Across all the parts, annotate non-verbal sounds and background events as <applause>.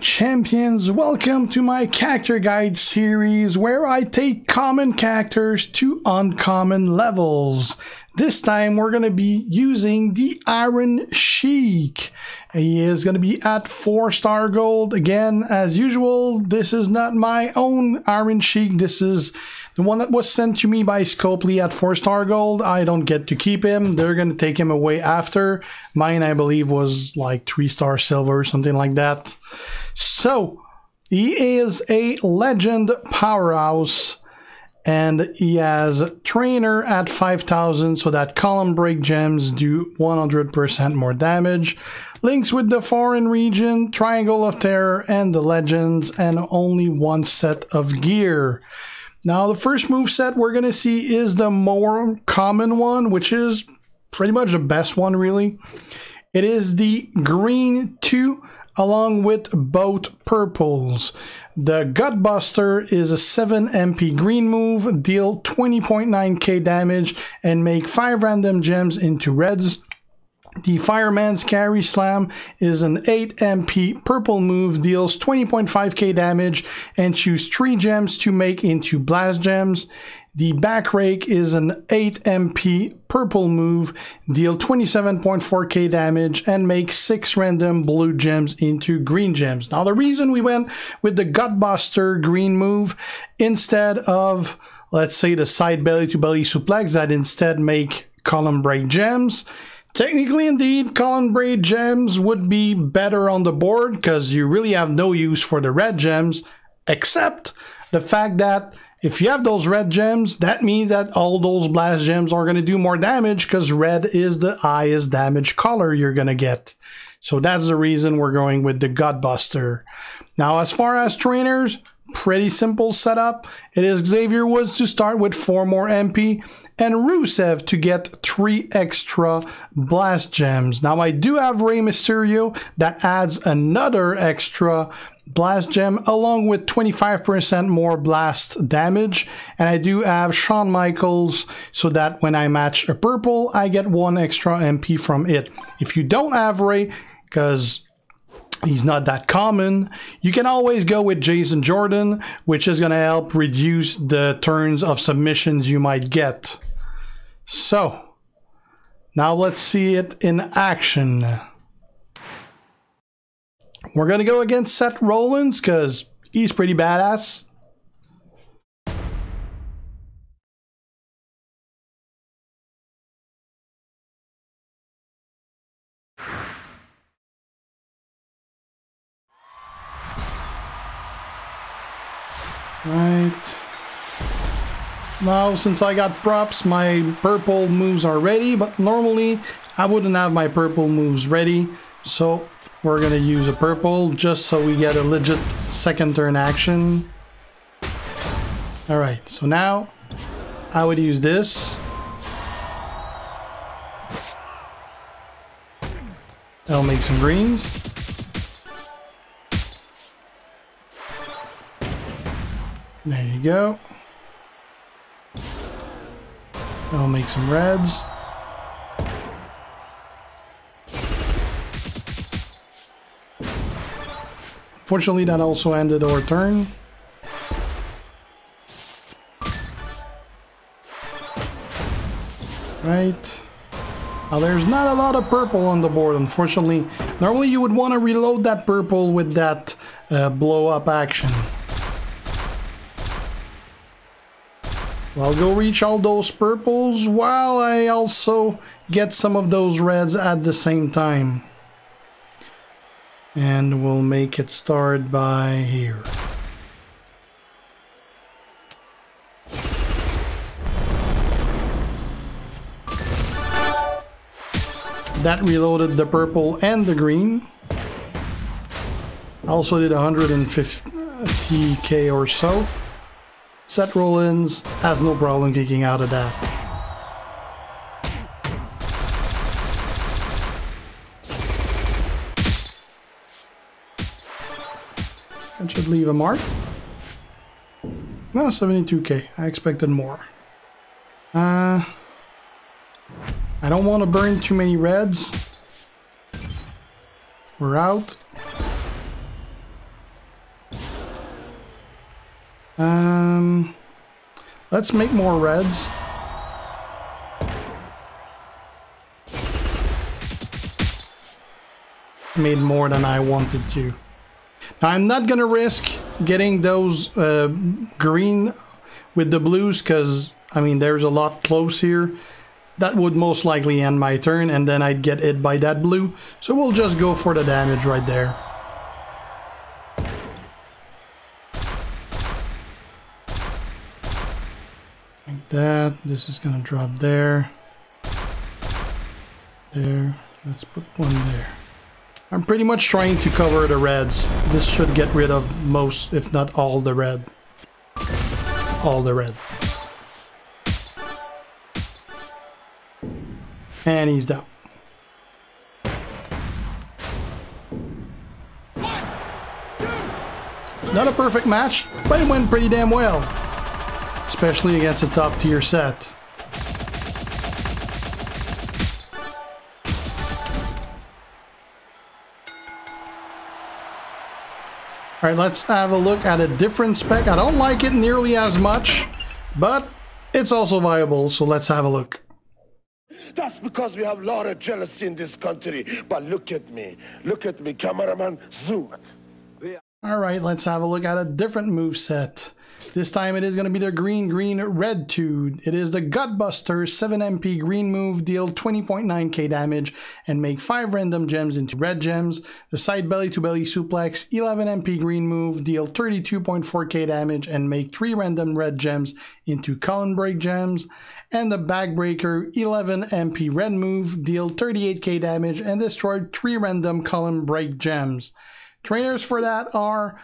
Champions, welcome to my character guide series where I take common characters to uncommon levels. This time we're going to be using the Iron Sheik. He is going to be at 4 star gold. Again, as usual, this is not my own Iron Sheik. This is the one that was sent to me by Scopely at 4 star gold. I don't get to keep him. They're going to take him away after. Mine, I believe, was like 3 star silver, or something like that. So, he is a legend powerhouse and he has trainer at 5000 so that column break gems do 100% more damage. Links with the Foreign Legion triangle of terror and the legends and only one set of gear. Now the first move set we're going to see is the more common one which is pretty much the best one really. It is the green 2 along with both purples. The Gutbuster is a 7 MP green move, deal 20.9k damage and make 5 random gems into reds. The Fireman's Carry Slam is an 8 MP purple move, deals 20.5k damage and choose 3 gems to make into blast gems. The back rake is an 8 MP purple move, deal 27.4k damage, and make 6 random blue gems into green gems. Now, the reason we went with the Gutbuster green move instead of, let's say, the side belly to belly suplex that instead make column break gems. Technically, indeed, column break gems would be better on the board because you really have no use for the red gems, except the fact that if you have those red gems, that means that all those blast gems are going to do more damage because red is the highest damage color you're going to get. So that's the reason we're going with the Gutbuster. Now, as far as trainers, pretty simple setup. It is Xavier Woods to start with 4 more MP and Rusev to get 3 extra blast gems. Now I do have Rey Mysterio that adds another extra blast gem along with 25% more blast damage and I do have Shawn Michaels so that when I match a purple I get one extra MP from it. If you don't have Rey because he's not that common. You can always go with Jason Jordan, which is going to help reduce the turns of submissions you might get. So, now let's see it in action. We're going to go against Seth Rollins because he's pretty badass. Right. Now, since I got props, my purple moves are ready, but normally I wouldn't have my purple moves ready. So we're gonna use a purple just so we get a legit second turn action. All right, so now I would use this. That'll make some greens. There you go. I'll make some reds. Fortunately, that also ended our turn. Right. Now, there's not a lot of purple on the board, unfortunately. Normally, you would want to reload that purple with that uh, blow-up action. I'll go reach all those purples while I also get some of those reds at the same time. And we'll make it start by here. That reloaded the purple and the green. Also did 150k or so. Seth Rollins has no problem kicking out of that. That should leave a mark. No, 72k. I expected more. Uh, I don't want to burn too many reds. We're out. Um, let's make more reds. Made more than I wanted to. I'm not gonna risk getting those uh, green with the blues because, I mean, there's a lot close here. That would most likely end my turn and then I'd get hit by that blue. So we'll just go for the damage right there. That. This is gonna drop there. There. Let's put one there. I'm pretty much trying to cover the reds. This should get rid of most, if not all the red. All the red. And he's down. Not a perfect match, but it went pretty damn well. Especially against a top tier set. Alright, let's have a look at a different spec. I don't like it nearly as much, but it's also viable, so let's have a look. That's because we have a lot of jealousy in this country. But look at me. Look at me, cameraman. Zoom it. Alright, let's have a look at a different move set. This time it is going to be the green, green, red two. It is the Gutbuster 7 MP green move, deal 20.9k damage and make 5 random gems into red gems. The side belly to belly suplex 11 MP green move, deal 32.4k damage and make 3 random red gems into column break gems. And the backbreaker 11 MP red move, deal 38k damage and destroy 3 random column break gems. Trainers for that are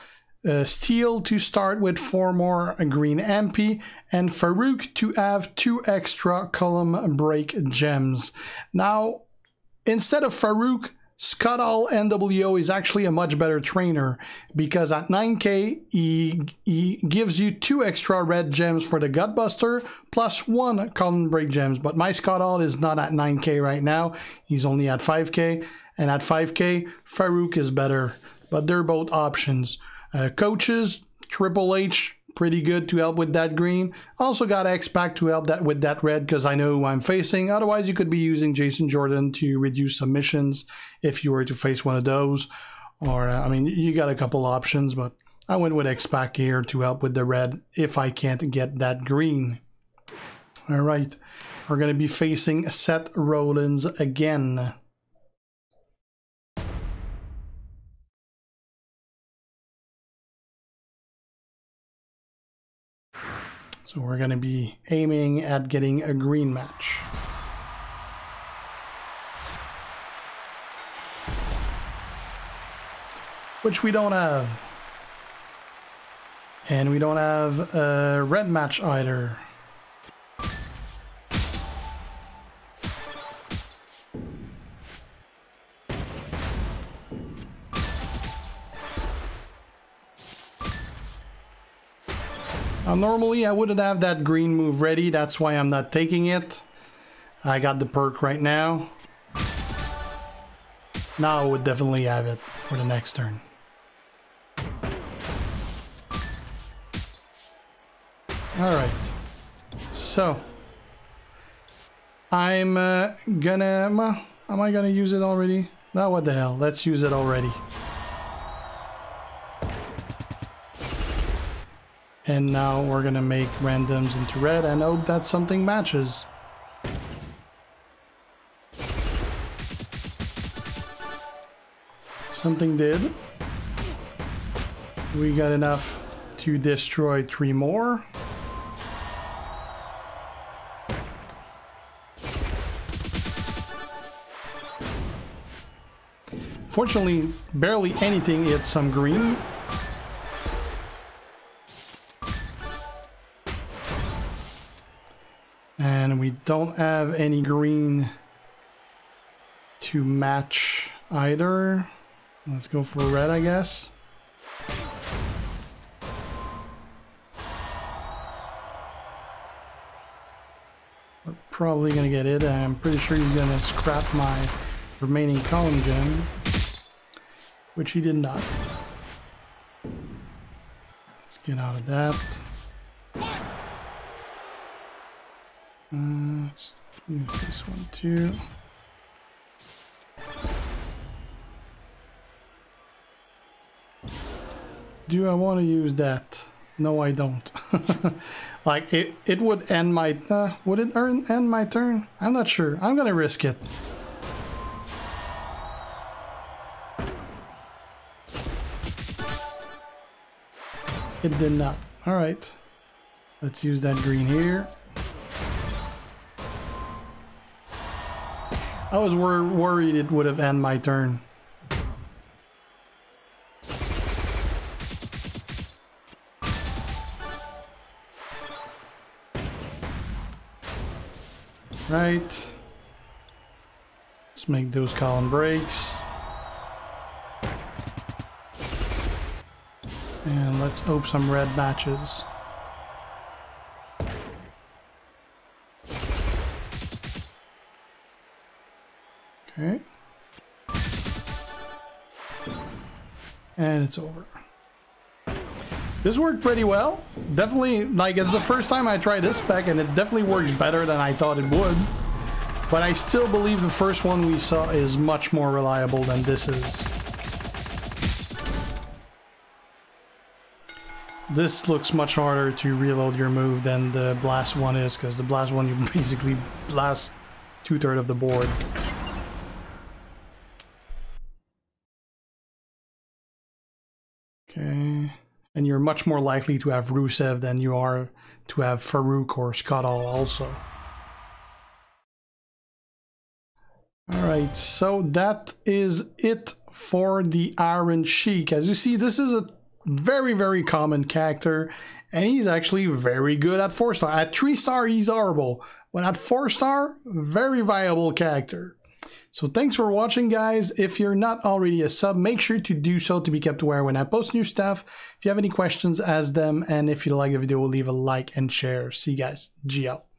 uh, Steel to start with four more green MP, and Farouk to have two extra column break gems. Now, instead of Farouk, Scott Hall NWO is actually a much better trainer because at 9k he, he gives you two extra red gems for the Gutbuster plus one column break gems. But my Scott Hall is not at 9k right now. He's only at 5k. And at 5k, Farouk is better. But they're both options. Uh, coaches, Triple H, pretty good to help with that green. Also got X-Pac to help that with that red because I know who I'm facing. Otherwise, you could be using Jason Jordan to reduce submissions if you were to face one of those. Or, uh, I mean, you got a couple options, but I went with X-Pac here to help with the red if I can't get that green. All right, we're going to be facing Seth Rollins again. So we're going to be aiming at getting a green match. Which we don't have. And we don't have a red match either. Now, normally I wouldn't have that green move ready, that's why I'm not taking it. I got the perk right now. Now I would definitely have it for the next turn. Alright, so I'm uh, gonna, am I gonna use it already? Now what the hell, let's use it already. And now we're gonna make randoms into red and hope that something matches. Something did. We got enough to destroy three more. Fortunately, barely anything hit some green. don't have any green to match either. Let's go for red, I guess. We're probably going to get it. I'm pretty sure he's going to scrap my remaining column gem, which he did not. Let's get out of that. Um, let's use this one too. Do I want to use that? No, I don't. <laughs> like, it, it would end my... Uh, would it end my turn? I'm not sure. I'm gonna risk it. It did not. Alright. Let's use that green here. I was wor worried it would have end my turn. Right. Let's make those column breaks. And let's open some red matches. Okay. And it's over. This worked pretty well. Definitely, like, it's the first time I tried this spec, and it definitely works better than I thought it would. But I still believe the first one we saw is much more reliable than this is. This looks much harder to reload your move than the blast one is, because the blast one you <laughs> basically blast two-thirds of the board. And you're much more likely to have Rusev than you are to have Farouk or Scott Hall also. Alright, so that is it for the Iron Sheik. As you see, this is a very, very common character, and he's actually very good at 4 star. At 3 star, he's horrible, but at 4 star, very viable character. So thanks for watching, guys. If you're not already a sub, make sure to do so to be kept aware when I post new stuff. If you have any questions, ask them. And if you like the video, leave a like and share. See you guys. G out.